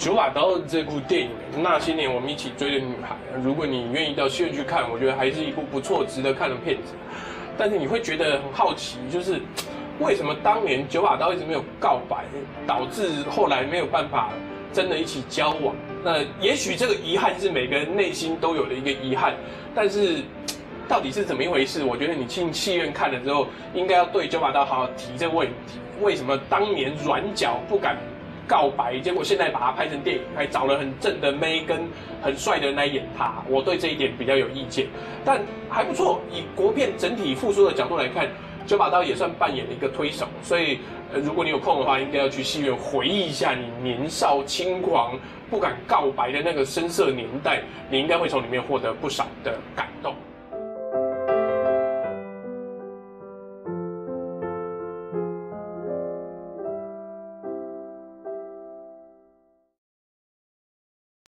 九把刀这部电影，那些年我们一起追的女孩，如果你愿意到戏院去看，我觉得还是一部不错、值得看的片子。但是你会觉得很好奇，就是为什么当年九把刀一直没有告白，导致后来没有办法真的一起交往？那也许这个遗憾是每个人内心都有的一个遗憾，但是到底是怎么一回事？我觉得你进戏院看了之后，应该要对九把刀好好提这个问题：为什么当年软脚不敢？告白，结果现在把它拍成电影，还找了很正的妹跟很帅的人来演他，我对这一点比较有意见，但还不错。以国片整体复苏的角度来看，九把刀也算扮演了一个推手，所以，如果你有空的话，应该要去戏院回忆一下你年少轻狂、不敢告白的那个深色年代，你应该会从里面获得不少的感动。